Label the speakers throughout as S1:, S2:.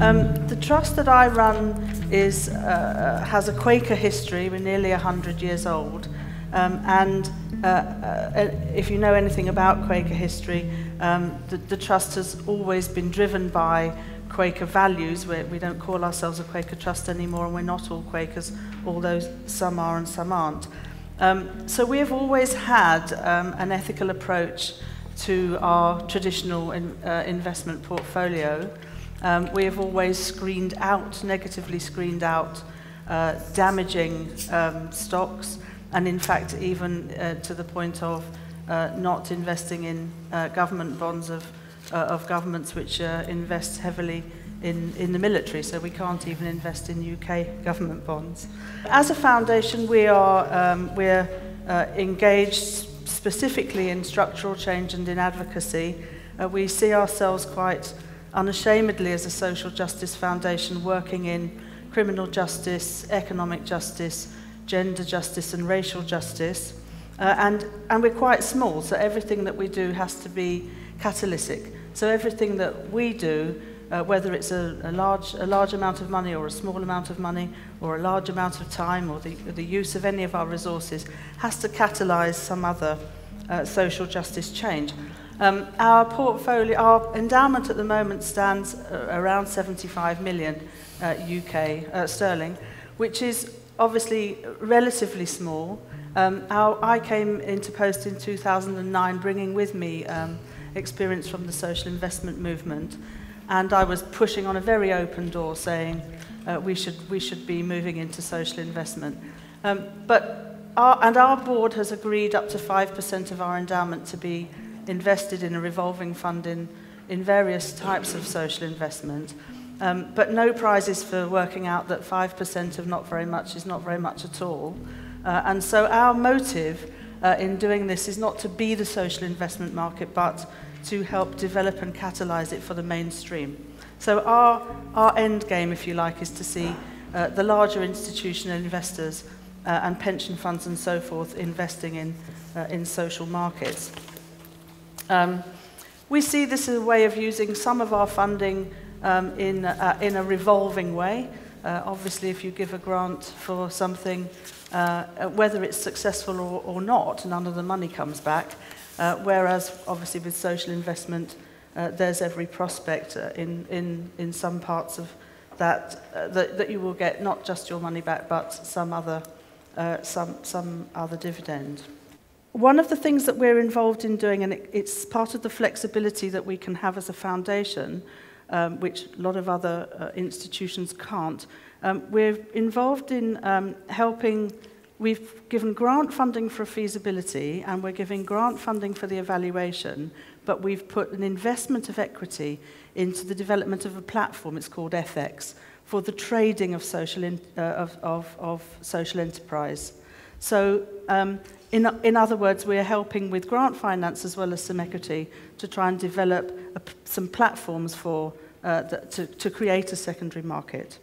S1: Um, the trust that I run is, uh, has a Quaker history. We're nearly 100 years old. Um, and uh, uh, if you know anything about Quaker history, um, the, the trust has always been driven by Quaker values. We're, we don't call ourselves a Quaker trust anymore, and we're not all Quakers, although some are and some aren't. Um, so we have always had um, an ethical approach to our traditional in, uh, investment portfolio. Um, we have always screened out, negatively screened out, uh, damaging um, stocks, and in fact, even uh, to the point of uh, not investing in uh, government bonds of, uh, of governments which uh, invest heavily in, in the military, so we can't even invest in UK government bonds. As a foundation, we are um, we're uh, engaged specifically in structural change and in advocacy. Uh, we see ourselves quite unashamedly as a social justice foundation working in criminal justice, economic justice, gender justice and racial justice. Uh, and, and we're quite small, so everything that we do has to be catalytic. So everything that we do, uh, whether it's a, a, large, a large amount of money or a small amount of money or a large amount of time or the, the use of any of our resources, has to catalyse some other uh, social justice change. Um, our portfolio, our endowment at the moment stands uh, around 75 million uh, UK uh, sterling, which is obviously relatively small. Um, our, I came into post in 2009 bringing with me um, experience from the social investment movement and I was pushing on a very open door saying uh, we, should, we should be moving into social investment. Um, but our, and our board has agreed up to 5% of our endowment to be invested in a revolving fund in, in various types of social investment. Um, but no prizes for working out that 5% of not very much is not very much at all. Uh, and so our motive uh, in doing this is not to be the social investment market, but to help develop and catalyse it for the mainstream. So our, our end game, if you like, is to see uh, the larger institutional investors uh, and pension funds and so forth investing in, uh, in social markets. Um, we see this as a way of using some of our funding um, in, uh, in a revolving way. Uh, obviously, if you give a grant for something, uh, whether it's successful or, or not, none of the money comes back. Uh, whereas, obviously, with social investment, uh, there's every prospect uh, in, in, in some parts of that, uh, that that you will get not just your money back, but some other, uh, some, some other dividend. One of the things that we're involved in doing, and it, it's part of the flexibility that we can have as a foundation, um, which a lot of other uh, institutions can't, um, we're involved in um, helping We've given grant funding for feasibility and we're giving grant funding for the evaluation, but we've put an investment of equity into the development of a platform, it's called FX, for the trading of social, in, uh, of, of, of social enterprise. So um, In, in other words, we are helping with grant finance as well as some equity to try and develop a, some platforms for, uh, the, to, to create a secondary market.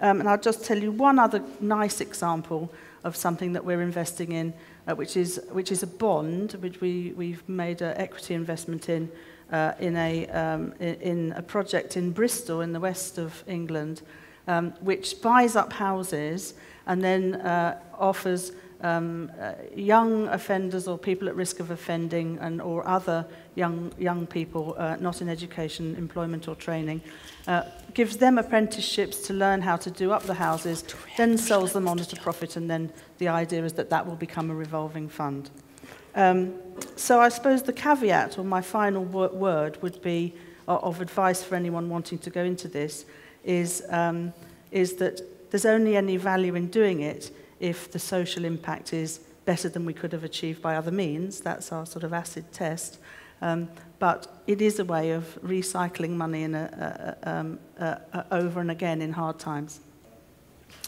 S1: Um, and I'll just tell you one other nice example of something that we're investing in, uh, which, is, which is a bond, which we, we've made an equity investment in, uh, in, a, um, in, in a project in Bristol in the west of England, um, which buys up houses and then uh, offers um, uh, young offenders or people at risk of offending and or other young young people uh, not in education, employment or training, uh, gives them apprenticeships to learn how to do up the houses, then sells them on at a profit, and then the idea is that that will become a revolving fund. Um, so I suppose the caveat or my final word would be uh, of advice for anyone wanting to go into this is um, is that there's only any value in doing it if the social impact is better than we could have achieved by other means. That's our sort of acid test. Um, but it is a way of recycling money in a, a, um, a, over and again in hard times.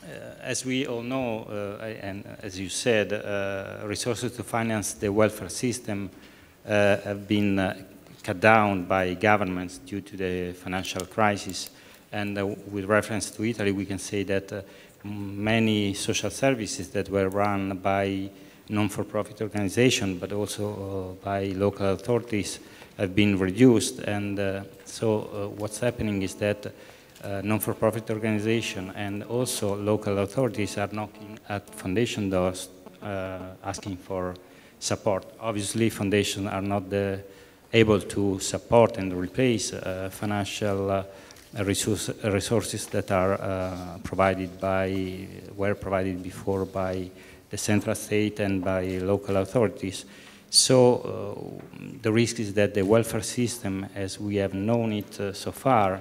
S2: Uh, as we all know, uh, and as you said, uh, resources to finance the welfare system uh, have been uh, cut down by governments due to the financial crisis. And uh, with reference to Italy, we can say that many social services that were run by non-for-profit organizations, but also uh, by local authorities have been reduced. And uh, so uh, what's happening is that uh, non-for-profit organization and also local authorities are knocking at foundation doors uh, asking for support. Obviously, foundations are not able to support and replace uh, financial resource, resources that are uh, provided by, were provided before by the central state and by local authorities. So uh, the risk is that the welfare system, as we have known it uh, so far,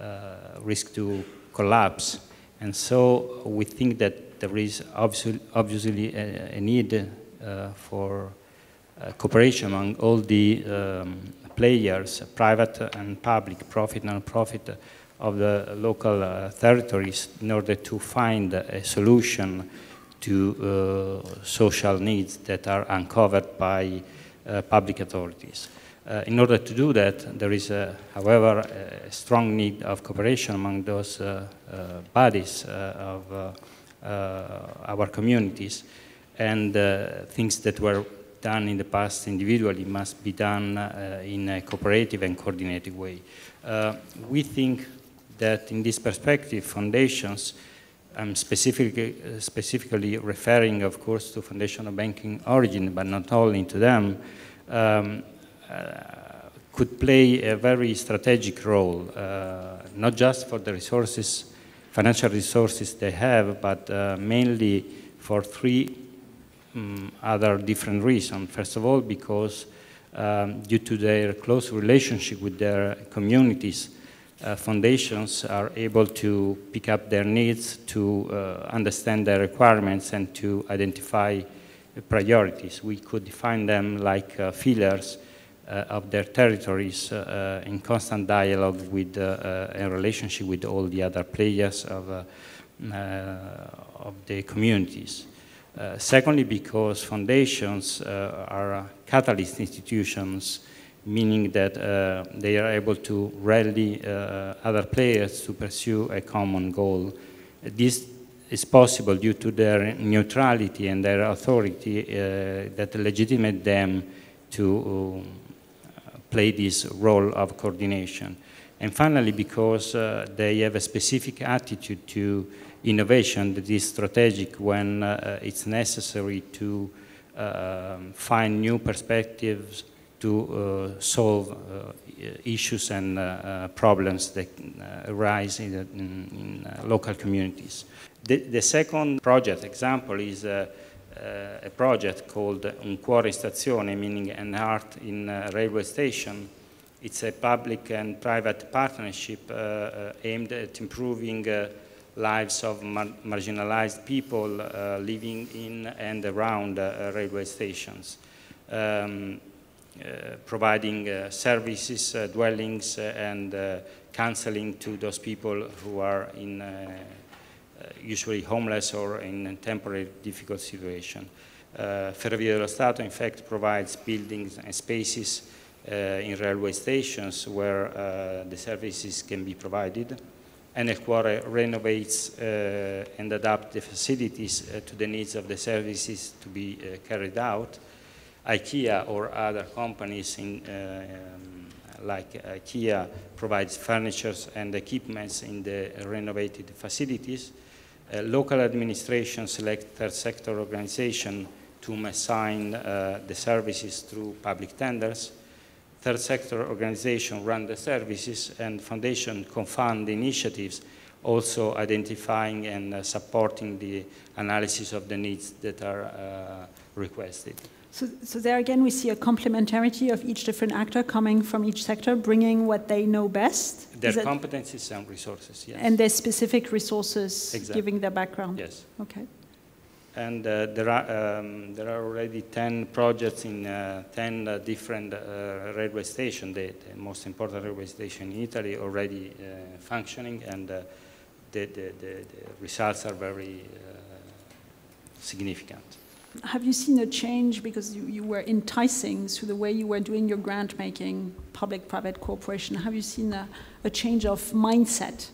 S2: uh, risk to collapse. And so we think that there is obviously, obviously a, a need uh, for uh, cooperation among all the um, players, private and public, profit, non-profit, of the local uh, territories in order to find a solution to uh, social needs that are uncovered by uh, public authorities. Uh, in order to do that, there is, however, a strong need of cooperation among those bodies of our communities and things that were done in the past individually must be done uh, in a cooperative and coordinated way. Uh, we think that in this perspective, foundations, I'm specifically, uh, specifically referring, of course, to foundation of banking origin, but not only to them, um, uh, could play a very strategic role, uh, not just for the resources, financial resources they have, but uh, mainly for three um, other different reasons. First of all, because um, due to their close relationship with their communities, uh, foundations are able to pick up their needs, to uh, understand their requirements, and to identify priorities. We could define them like uh, fillers uh, of their territories uh, in constant dialogue with a relationship with all the other players of, of the communities. Uh, secondly, because foundations uh, are catalyst institutions meaning that uh, they are able to rally uh, other players to pursue a common goal. This is possible due to their neutrality and their authority uh, that legitimate them to uh, play this role of coordination. And finally, because uh, they have a specific attitude to innovation that is strategic when uh, it's necessary to find new perspectives to uh, solve uh, issues and uh, problems that arise in, in, local communities. The, the, second project example is a project called Un Cuore Stazione, meaning an heart in a railway station. It's a public and private partnership uh, aimed at improving uh, lives of mar marginalized people uh, living in and around railway stations. Um, uh, providing uh, services, uh, dwellings, and counseling to those people who are in usually homeless or in a temporary difficult situation. Ferrovie dello Stato, in fact, provides buildings and spaces in railway stations where the services can be provided. Enel Cuore renovates uh, and adapts the facilities uh, to the needs of the services to be uh, carried out. IKEA or other companies in, uh, um, like IKEA provides furniture and equipments in the renovated facilities. Uh, local administration select third sector organization to assign uh, the services through public tenders. Third sector organization run the services and foundation co-fund initiatives also identifying and uh, supporting the analysis of the needs that are uh, requested.
S3: So, so there again, we see a complementarity of each different actor coming from each sector, bringing what they know best.
S2: Their competencies and resources, yes.
S3: And their specific resources, exactly. giving their background.
S2: Yes.
S3: Okay.
S2: And uh, there, are, um, there are already 10 projects in uh, 10 uh, different uh, railway stations, the, the, most important railway station in Italy already uh, functioning, and uh, the, the, the, results are very significant
S3: have you seen a change because you, you, were enticing through the way you were doing your grant making, public private cooperation? Have you seen a, a change of mindset?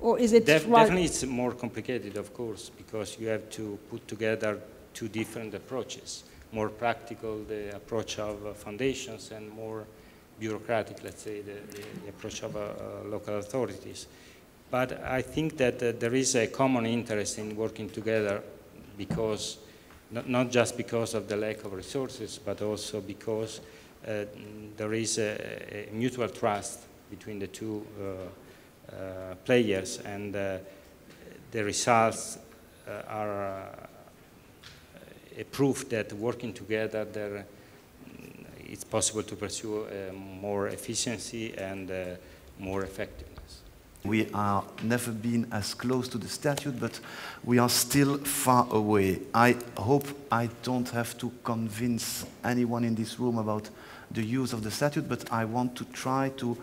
S3: Uh, or is it
S2: def definitely it's more complicated, of course, because you have to put together two different approaches. More practical, the approach of uh, foundations, and more bureaucratic, let's say, the, the, approach of local authorities. But I think that there is a common interest in working together because, not, not just because of the lack of resources, but also because uh, there is a, a, mutual trust between the two uh, uh, Uh, players and uh, the results uh, are a proof that working together there mm, it's possible to pursue uh, more efficiency and uh, more effectiveness.
S4: We are never been as close to the statute, but we are still far away. I hope I don't have to convince anyone in this room about the use of the statute, but I want to try to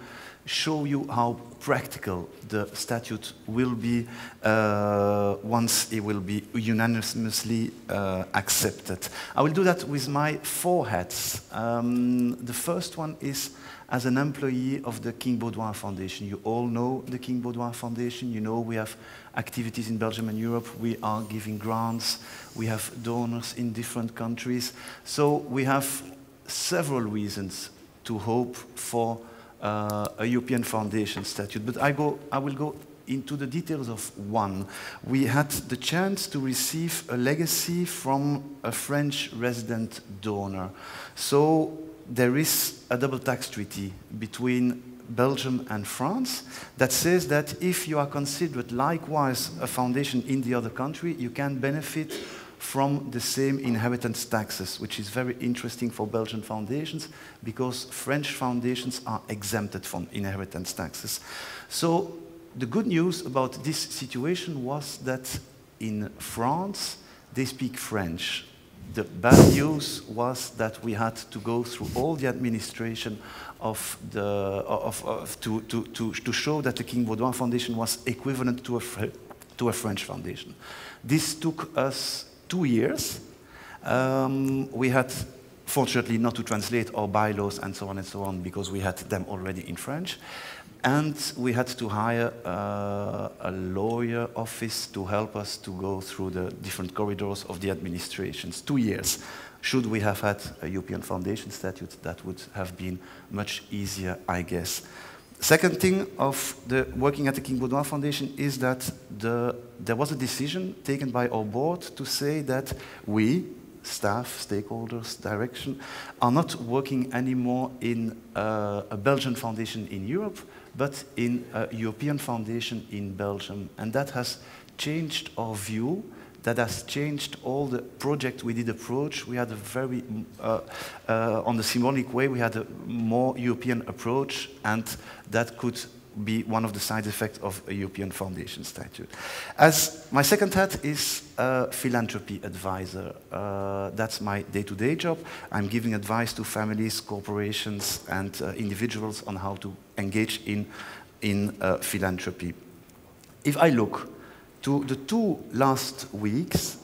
S4: show you how practical the statute will be uh, once it will be unanimously uh, accepted. I will do that with my four hats. Um, the first one is as an employee of the King Baudouin Foundation. You all know the King Baudouin Foundation. You know we have activities in Belgium and Europe. We are giving grants. We have donors in different countries. So we have several reasons to hope for uh, a European Foundation statute. But I, go, I will go into the details of one. We had the chance to receive a legacy from a French resident donor. So there is a double tax treaty between Belgium and France that says that if you are considered likewise a foundation in the other country, you can benefit from the same inheritance taxes, which is very interesting for Belgian foundations because French foundations are exempted from inheritance taxes. So the good news about this situation was that in France, they speak French. The bad news was that we had to go through all the administration of the, of, of, to, to, to, to show that the King Baudouin Foundation was equivalent to a, to a French foundation. This took us two years. Um, we had, fortunately, not to translate our bylaws and so on and so on because we had them already in French. And we had to hire uh, a lawyer office to help us to go through the different corridors of the administrations. Two years. Should we have had a European Foundation statute, that would have been much easier, I guess. Second thing of the working at the King Baudouin Foundation is that the, there was a decision taken by our board to say that we, staff, stakeholders, direction, are not working anymore in uh, a Belgian foundation in Europe, but in a European foundation in Belgium. And that has changed our view that has changed all the project we did approach. We had a very, uh, uh, on the symbolic way, we had a more European approach and that could be one of the side effects of a European Foundation statute. As my second hat is a philanthropy advisor. Uh, that's my day-to-day -day job. I'm giving advice to families, corporations, and uh, individuals on how to engage in, in uh, philanthropy. If I look to the two last weeks,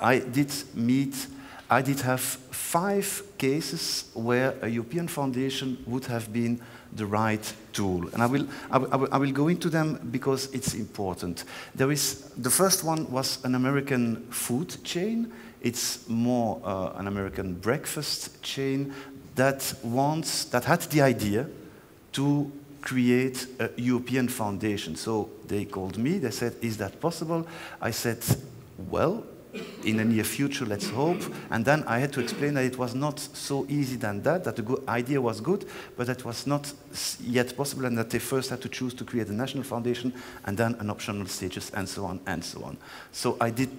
S4: I did meet, I did have five cases where a European foundation would have been the right tool. And I will, I will, I will go into them because it's important. There is, the first one was an American food chain. It's more uh, an American breakfast chain that wants, that had the idea to create a European foundation. So they called me, they said, is that possible? I said, well, in the near future, let's hope. And then I had to explain that it was not so easy than that, that the idea was good, but that was not yet possible, and that they first had to choose to create a national foundation, and then an optional status, and so on, and so on. So I did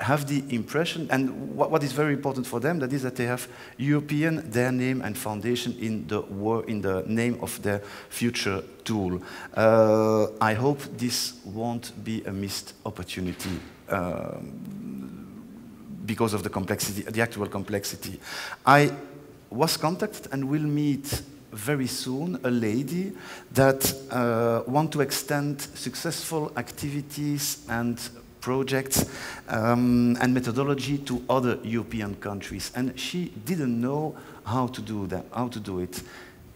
S4: have the impression, and what, what is very important for them, that is that they have European, their name and foundation in the, in the name of their future tool. Uh, I hope this won't be a missed opportunity um, because of the complexity, the actual complexity. I was contacted and will meet very soon a lady that uh, want to extend successful activities and projects um, and methodology to other European countries. And she didn't know how to do that, how to do it.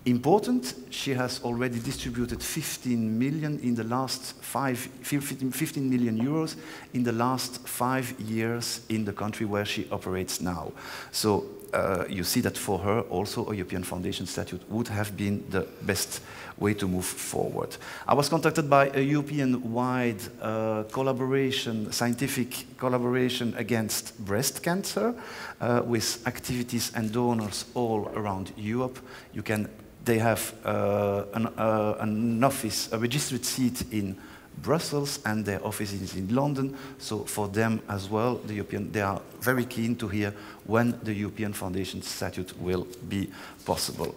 S4: Important, she has already distributed 15 million in the last five, 15 million euros in the last five years in the country where she operates now. So uh, you see that for her also a European Foundation statute would have been the best way to move forward. I was contacted by a European-wide uh, collaboration, scientific collaboration against breast cancer uh, with activities and donors all around Europe. You can, they have uh, an, uh, an office, a registered seat in Brussels and their office is in London. So for them as well, the European, they are very keen to hear when the European Foundation Statute will be possible.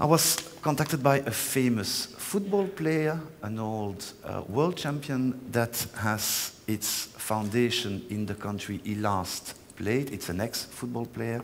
S4: I was contacted by a famous football player, an old uh, world champion that has its foundation in the country he last played. It's an ex-football player.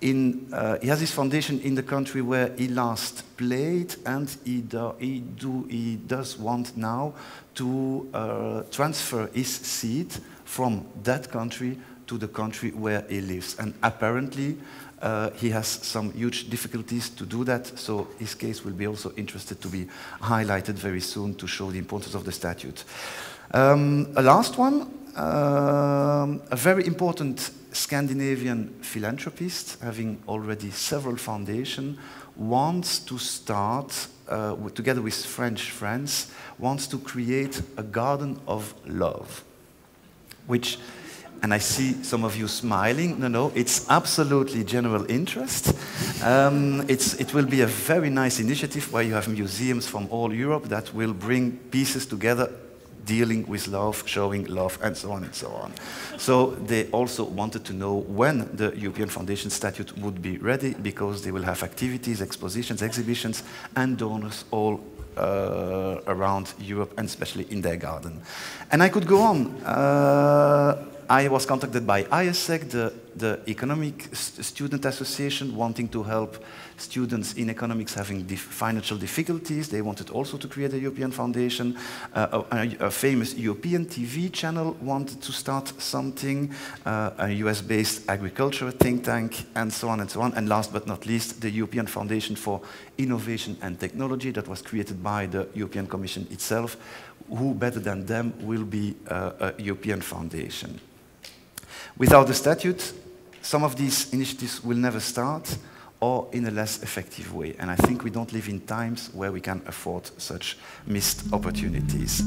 S4: In, uh, he has his foundation in the country where he last played, and he, do, he, do, he does want now to uh, transfer his seat from that country to the country where he lives. And apparently, uh, he has some huge difficulties to do that, so his case will be also interested to be highlighted very soon to show the importance of the statute. Um, a last one, um, a very important Scandinavian philanthropist, having already several foundations, wants to start, uh, together with French friends, wants to create a garden of love, which and I see some of you smiling. No, no, it's absolutely general interest. Um, it will be a very nice initiative where you have museums from all Europe that will bring pieces together dealing with love, showing love, and so on and so on. So they also wanted to know when the European Foundation Statute would be ready because they will have activities, expositions, exhibitions, and donors all uh, around Europe and especially in their garden. And I could go on. Uh, I was contacted by AIESEC, the, the Economic Student Association, wanting to help students in economics having dif financial difficulties. They wanted also to create a European foundation. Uh, a, a, famous European TV channel wanted to start something, uh, a US-based agriculture think tank, and so on and so on. And last but not least, the European Foundation for Innovation and Technology that was created by the European Commission itself. Who better than them will be uh, a European foundation? Without the statute, some of these initiatives will never start or in a less effective way. And I think we don't live in times where we can afford such missed opportunities.